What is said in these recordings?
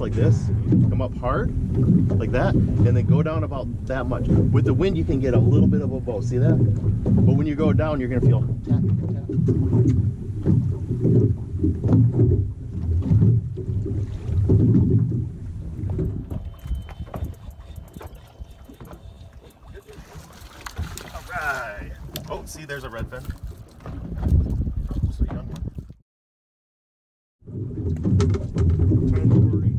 like this, come up hard, like that, and then go down about that much. With the wind, you can get a little bit of a bow. See that? But when you go down, you're gonna feel tap, tap. All right. Oh, see, there's a redfin. So young. Time to worry.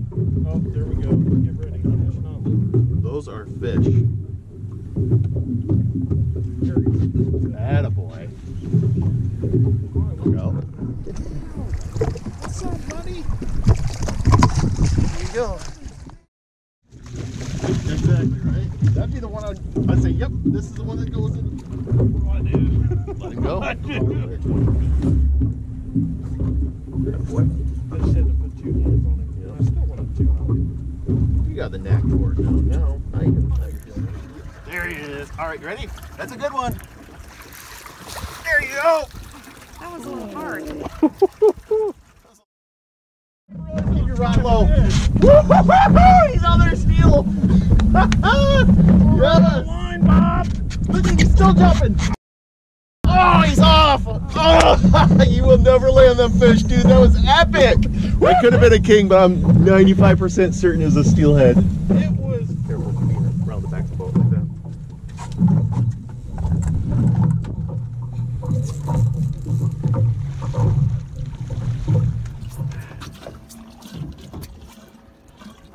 Oh, there we go. Get ready. Finish not loop. Those are fish. There he. Attaboy. Go. What's up, buddy? There you go. Exactly right. That'd be the one I'd, I'd say, yep, this is the one that goes in. What do I do? Let him go. What do? Good boy. I just had to put two hands on him. I still want to do You got the knack for it now. Now, now you can, now you're doing it. There he is. All right, ready? That's a good one. There you go. That was a little hard. Keep your rod low. He's on there steel. yes. Line, Bob! Look, at he's still jumping. Oh, he's off. Oh, you will never land them fish, dude. That was epic. That could have been a king, but I'm 95% certain it was a steelhead. It was. Careful being around the back of the boat like that.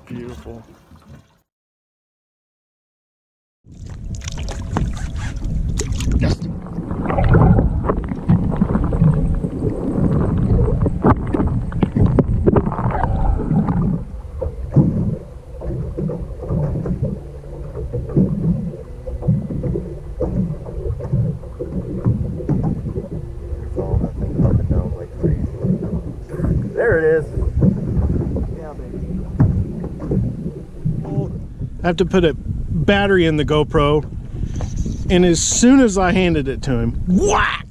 Beautiful. Yes. There it is. Yeah, baby. I have to put a battery in the GoPro, and as soon as I handed it to him, whack!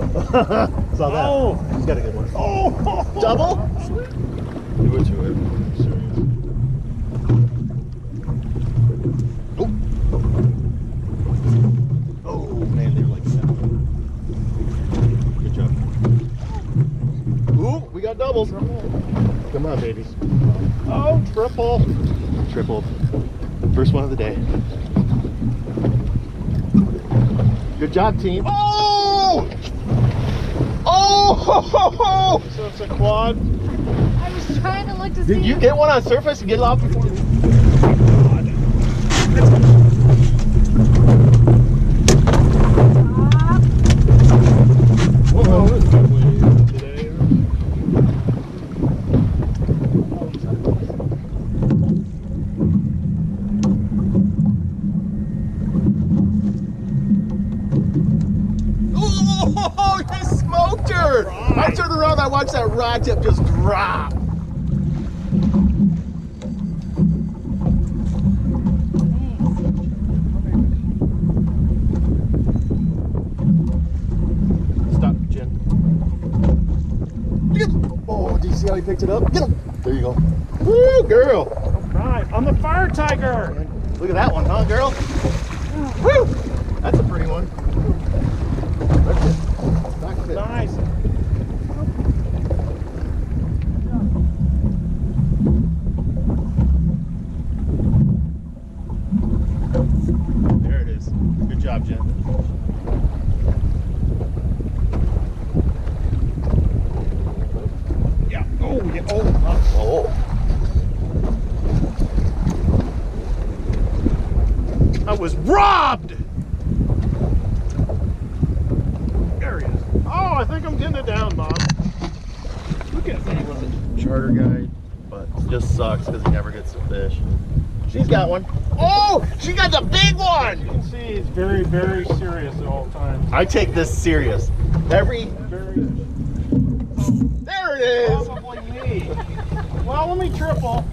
Saw that. Oh. He's got a good one. Oh! Double? Do it to it. Oh. Oh, man, they were like that. Good job. Ooh, we got doubles. Come on, babies. Oh, triple! Triple. First one of the day. Good job, team. Oh! Oh! Ho, ho, ho! So it's a quad. I was trying to look to see. Did you get one on surface and get it off before? Stop. Whoa, this is way today. Oh, you smoked! I turned around, I watched that rod tip just drop. Stop, Jen. Oh, do you see how he picked it up? Get him. There you go. Woo, girl. Right, on the fire tiger! Look at that one, huh, girl? Woo! That's a pretty one. That's it. Back fit. Nice. There it is. Good job, Jen. Yeah. Oh, yeah. Oh, Oh. I was robbed! There he is. Oh, I think I'm getting it down, Bob. Look at that. charter guy, but just sucks because he never gets to fish. She's got one. Oh, she got the big one! You can see he's very, very serious at all times. I take this serious. Every Very there it is. probably me. Well, let me triple.